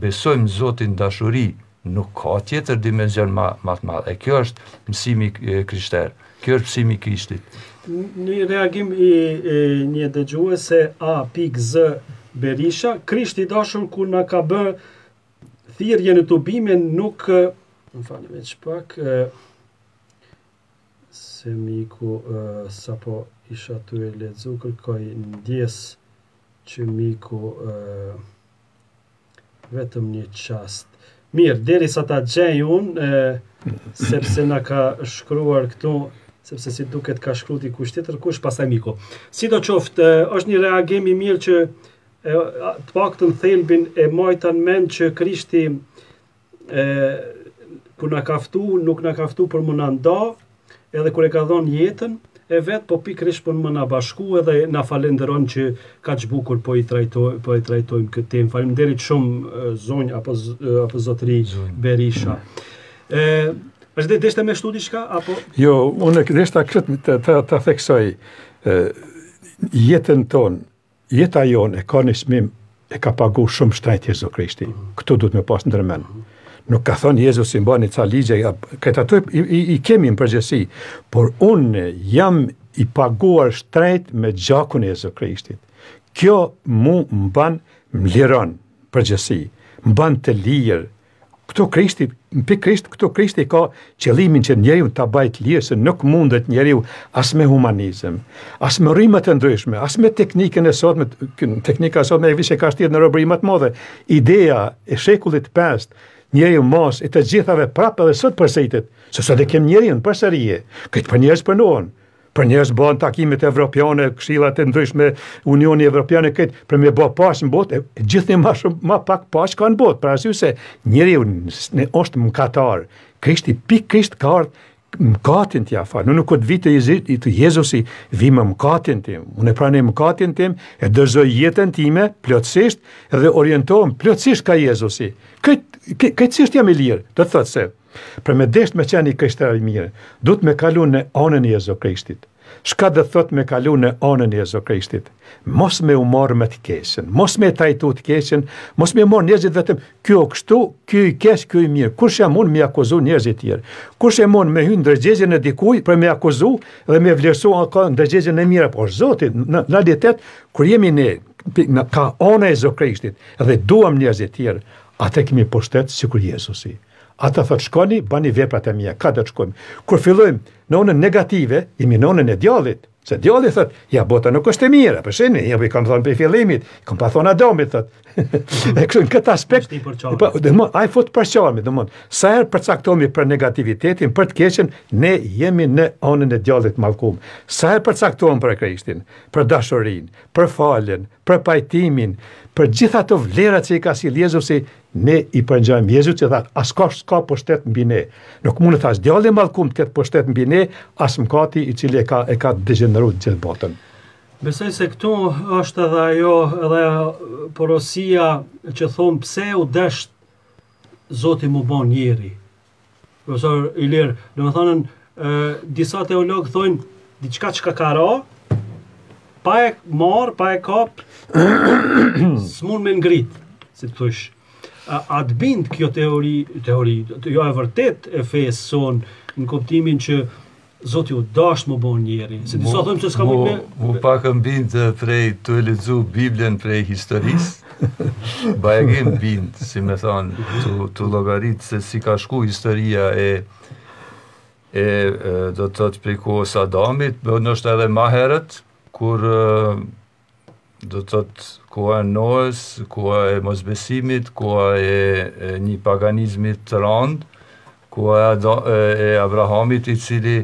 besojmë n'Zotin dashuri nuk ka tjetër dimension ma, ma të madh. E kjo është mësimi i krishterë. Kjo është mësimi i Krishtit. Një reagim i një dëgjuese A. Z. Berisha, Krishti i dashur kur na ka bë thirrje në tubime nuk më falni veç pak Se miku sapo isha tue lexu kërkoj ndjesë që miku vetëm një çast. Mirë, derisa ta gjej unë sepse na ka shkruar këtu sepse si duket ka shkruar dikush tjetër kush pastaj miku. Sidoqoftë, është një reagim i mirë që e, të paktën thelbin e mbajta në mend që Krishti e kur na ka ftu, nuk na ka ftu për me na nda, edhe kur e ka dhënë jetën e vet, po pikërisht për me na bashku edhe na falënderon që kaq bukur po i trajtojmë po e trajtojmë këtë temë. Faleminderit shumë zonjë apo apo zotëri Berisha. Ë Është dhe deshte me shtu diçka apo Jo, unë deshta këtë të të, të theksoj ë jetën tonë Jeta jonë e ka një çmim, e ka pagu shumë shtrenjtë Jezu Krishti. Këtu duhet me pas ndërmend. Nuk ka thënë Jezus i mban ca ligje, këtë ato i, i, i kemi në përgjegjësi, por unë jam i paguar shtrenjtë me gjakun e Jezu Krishtit. Kjo mu mban, m'liron përgjegjësi, mban të lirë, Këtu Krishti, pikërisht këtu Krishti ka qëllimin që njeriu ta bëjë të lirë, se nuk mundet njeriu as me humanizëm, as me rrymat e ndryshme, as me teknikën e sotme, teknika e sotme e veç e ka shtirë në robëri ma t'madhe. Ideja e shekullit 5 njeriu masë e të gjithave prapë edhe sot përsëritet, se sot e kem njeriun përsëri. Krejt për njerëz për Për njerëz bën takimet evropiane, këshillat e ndryshme, Unioni Evropian e krejt për me bë paqe në botë, gjithnjë më shumë më pak paqe ka në botë, për arsye se njeriu është mëkatar. Krishti pikërisht ka ardhur mëkatin t'ia falë. Në momentin kur vij te Jezusi, vij me mëkatin tim. Unë e pranoj mëkatin tim, e dorëzoj jetën time, plotësisht, dhe orientohem plotësisht kah Jezusi. Krejtësisht jam i lirë, do të thotë se, Për me dashtë me qenë i krishterë i mirë, duhet me kalu në anën e Jezu Krishtit. Çka do të thotë me kalu në anën e Jezu Krishtit? Mos me u marrë me të keqen, mos me trajtu të keqen, mos me marrë njerëzit vetëm ky o kështu, ky i keq, ky i mirë. Kush mund me i akuzu njerëzit tjerë? Kush mund me hy në ndërgjegjen e dikujt për me akuzu dhe me vlerësu a ka ndërgjegjen e mirë? Pos Zotit, në realitet, kur jemi ne kah ana e Jezu Krishtit dhe duam njerëzit tjerë, atëherë kemi pushtet sikur Jezusi. Ata thotë shkoni, bani veprat e mia, ka do të shkojmë. Kur fillojmë në onën negative, jemi në onën e djallit, se djalli thotë, kjo bota nuk është e mirë, për se unë ja kam thonë prej fillimit, i kam pas thonë Adamit, thotë. e kështu, në këtë aspekt, pra, domethonë, ai fut përçarjet, domethonë, sa herë përcaktohemi për negativitetin, për të keqen, ne jemi në anën e djallit mallkum. Sa herë përcaktohemi për Krishtin, për dashurinë, për faljen, për pajtimin për gjitha ato vlerat që i ka sjell Jezusi ne i përngjojmë Jezusit që thatë askush s'ka pushtet mbi ne nuk mund të thash djalli mallkum të ketë pushtet mbi ne as mkati i cili e ka e ka degjeneru të gjithë botën Besoj se këtu është edhe ajo edhe porosia që thonë pse u desht Zoti m'u bo njeri Profesor Ilir, domethonë disa teolog thonë diçka që ka ra, pa e marrë, pa e kap, s'mund me ngrit, si të thush. A, a të bind kjo teori, teori, jo e vërtetë e fesë sonë, në kuptimin që Zoti u dasht m'u bo njeri, se disa thonë që s'ka mujtë me... Mu pak m'bind të prej tu e lexu Biblën prej historisë, bajagi m'bind, si me thonë, tu, tu llogarit se si ka shku historia e e do të thotë prej kohës Adamit, ndoshta edhe ma herët, kur do të thotë koha e Noës, koha e mosbesimit, koha e, e një paganizmi të randë, koha e, Ada, e Abrahamit i cili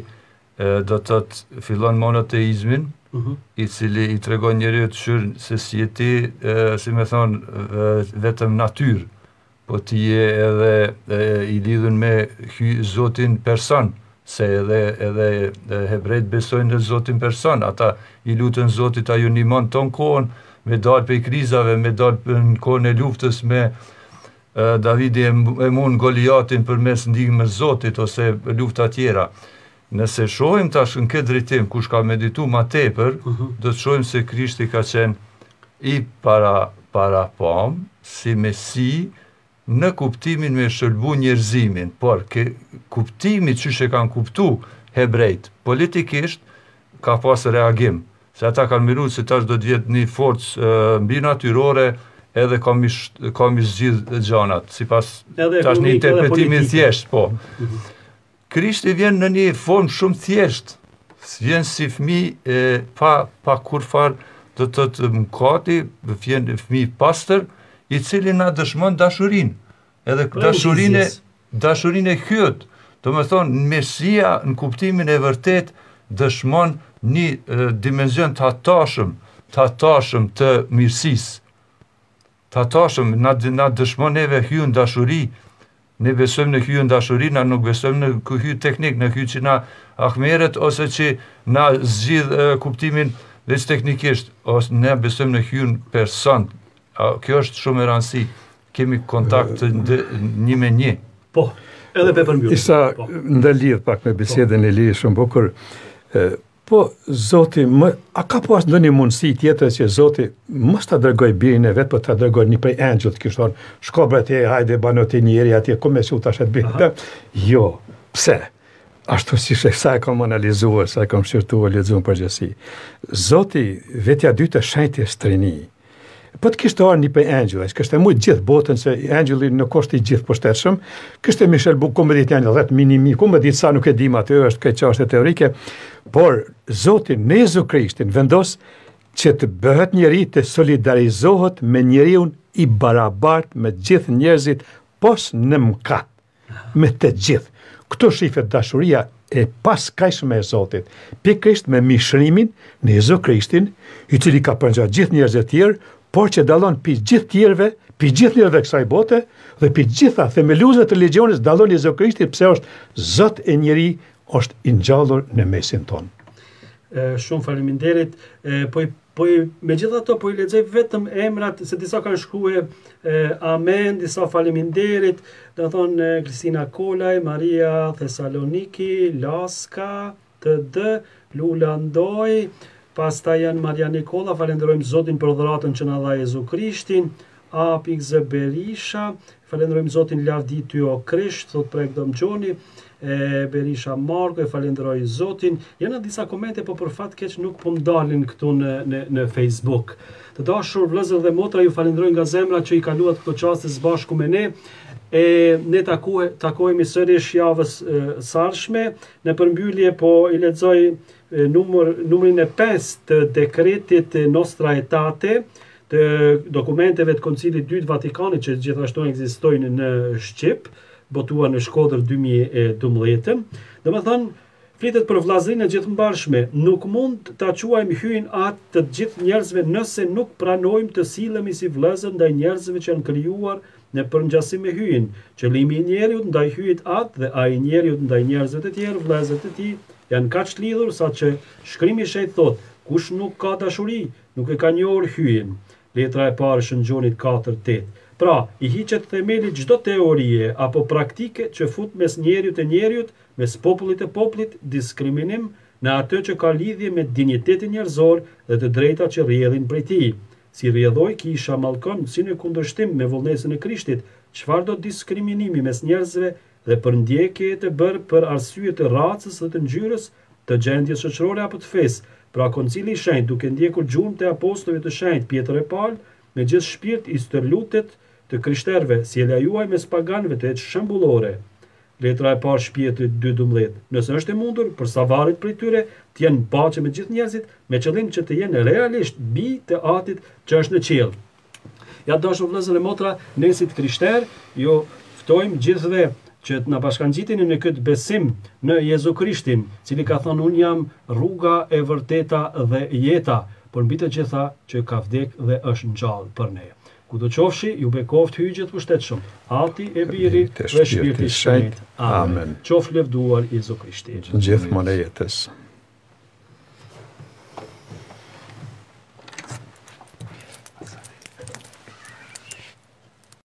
do të thotë fillon monoteizmin, mhm. i cili i tregon njeriut shqyr se s'je ti, si me thonë vetëm natyrë, Po ti je edhe i lidhun me Zotin person, se edhe edhe hebrejt besojnë në Zotin person, ata i luten Zotit ai ju nihmon tonë kohën me dalë prej krizave, me dalë në kohën e luftës me Davidi e mund Goliatin përmes ndihmës Zotit ose lufta tjera. Nëse shohim tash në këtë drejtim, kush ka meditu ma tepër, do të shohim se Krishti ka qenë i para parapam si Mesi në kuptimin me shëlbu njerëzimin, por ke kuptimi qysh e kanë kuptu hebrejt politikisht ka pas reagim, se ata kanë menu se tash do të jetë ni forcë mbinatyrore edhe ka mi ka mi zgjidh gjanat, sipas tash një interpretimi thjesht, po. Krishti vjen në një formë shumë thjesht, vjen si fmi e pa, pa kurrfarë do të thot mkati, vjen fmi pastër, i cili na dëshmon dashurinë, edhe dashurinë e, dashurinë e Hyjit, domethonë, Mesia, në kuptimin e vërtetë, dëshmon një dimension të hatashëm, të hatashëm të mirësisë. Të tashëm, na na dëshmon neve hyjin dashuri, ne besojmë në hyjin dashuri, na nuk besojmë në një hyj teknik, në hyj që na hakmerret ose që na zgjidh kuptimin veç teknikisht, ose ne besojmë në hyjin person, kjo është shumë me rëndësi, kemi kontakt të ndë, një me një. Po, edhe për përmbyllje. Isa, po. ndërlidhet pak me bisedën e lirë shumë bukur, Po Zoti, më a ka pas ndonjë mundësi tjetër që Zoti mos ta dërgojë birin e vet, po ta dërgojë një prej engjëjve, t'kish thonë. Shko bre ti, hajde banu ti njeri atje, ku me çu tash atë birin. Aha. Jo. Pse? Ashtu siç, sa e kam analizuar, sa e kam shqyrtuar, lexuar përgjigjet. Zoti, vetja dytë e Shenjtës Trini. Po të kishte ardhur një prej engjëjve, s'kishte mujtë gjithë botën, se engjëlli nuk është i gjithë pushtetshëm, kishte me shëlbu ku me ditë a në 10 minimi, ku me ditë sa nuk e dimë atë, është krejt çashtje teorike, por Zoti, në Jezu Krishtin, vendos që të bëhet njeri të solidarizohet me njeriun i barabart me gjithë njerëzit, pos në mkatë. Me të gjithë këto shifet dashuria e paskajshme e Zotit, pikërisht me mishërimin në Jezu Krishtin, i cili ka përngjatë gjithë njerëzve tjerë, por që dallon pi gjithë tjerëve, pi gjithë njerëzve kësaj bote, dhe pi gjitha themeluesve të religjioneve dallon Jezu Krishti, pse është Zot e njeri, është i ngjallur në mesin tonë. Shumë faleminderit. Po i Po i megjithatë po i lexoj vetëm emrat se disa kanë shkruar amen, disa faleminderit, domethënë Kristina Kolaj, Maria Thessaloniki, Laska, TD, Lula Ndoj, pastaj janë Maria Nikolla, falenderojmë Zotin për dhuratën që na dha Jezu Krishtin, A. Berisha, Falenderojmë Zotin Lavdi ty o Krisht thotë Prek Domgjoni e Berisha Marko e falenderoj Zotin janë disa komente po për fat të keq nuk po më dalin këtu në në në Facebook të dashur vëllezër dhe motra ju falenderoj nga zemra që i kaluat këto çaste së bashku me ne e ne takohe, takohemi sërish javës së ardhshme në përmbyllje po i lexoj numër numrin e pesë të dekretit Nostra Aetate, të dokumenteve të Koncilit Dytë Vatikanit që gjithashtu ekzistojnë në shqip, botuar në Shkodër 2012. Domethënë, flitet për vllazërinë e gjithëmbarshme, nuk mund ta quajmë Hyjin Atë të gjithë njerëzve nëse nuk pranojmë të sillemi si vëllezër ndaj njerëzve që janë krijuar Në përngjasim me Hyjin, qëndrimi i njeriut ndaj Hyjit Atë dhe ai i njeriut ndaj njerëzve të tjerë vëllezër të tij janë kaq lidhur sa që Shkrimi i Shenjtë thotë, Kush nuk ka dashuri, nuk e ka njohur Hyjin. Letra e parë e Shën Gjonit katër tetë. Pra, i hiqet themeli çdo teorie apo praktike që fut mes njeriut e njeriut, mes popullit e popullit diskriminim në atë që ka lidhje me dinjitetin njerëzor dhe të drejtat që rrjedhin prej tij. Si rrjedhojë kisha mallkon si në kundërshtim me vullnesën e Krishtit, çfarëdo diskriminimi mes njerëzve dhe përndjekje të bërë për arsye të rracës dhe të ngjyrës, të gjendjes shoqërore apo të fesë. Pra Koncili i Shenjtë duke ndjekur gjurmët e Apostujve të Shenjtë Pjetër e Pal me gjithë shpirt i stërlutet të krishterëve, sjellja juaj mes paganëve të jetë shembullore Letra e parë Shën Pjetrit dy dymbëdhjetë Nëse është e mundur, për sa varet prej tyre, të jenë në paqe me të gjithë njerëzit, me qëllim që të jenë realisht bij të Atit që është në qiell. Ja dashur vëllezër e motra, ne si të krishterë ju ftojmë gjithëve që të na bashkangjiteni në këtë besim në Jezu Krishtin, cili ka thonë unë jam rruga e vërteta dhe jeta, por mbi të gjitha që ka vdekë dhe është ngjallë për ne. Kudo qofshi, ju bekoftë Hyji i gjithëpushtetshëm, Ati e Biri dhe Shpirti i Shenjtë. Amen. Qoftë lëvduar Jezu Krishti. Gjithmonë e jetës.